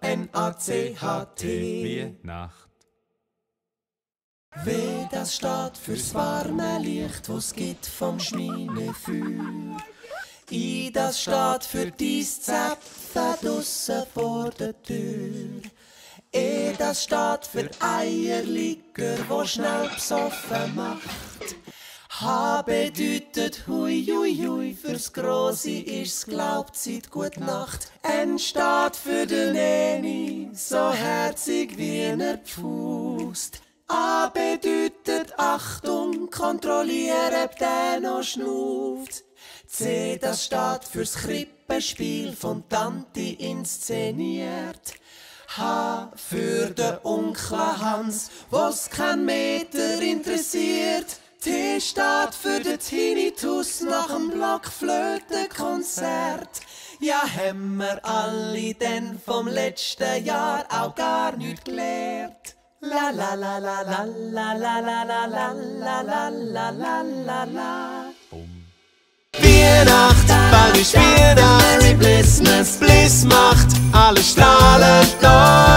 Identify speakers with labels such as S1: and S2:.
S1: N-A-C-H-T.
S2: Wie Nacht.
S1: W, das steht fürs warme Licht, wo's gibt vom Schminefeuer. I, das steht für dies Zäpfen draussen vor der Tür. E, das steht für Eierlicker, wo schnell besoffen macht. H bedeutet hui hui hui, fürs Grosse ist's glaubt seit gut Nacht. N steht für den Eni, so herzig wie er Pfust. A bedeutet Achtung, kontrolliere, ob der noch schnuft. C, das steht fürs Krippenspiel von Tante inszeniert. H für den Onkel Hans, was kein Meter interessiert. T steht für den Tinnitus nach dem Blockflötenkonzert. Ja, haben wir alle denn vom letzten Jahr auch gar nicht gelernt. La la la la la la la la la la la la la la la Weihnacht, bald ist Weihnacht, Blissmas, Bliss macht, alle strahlen da.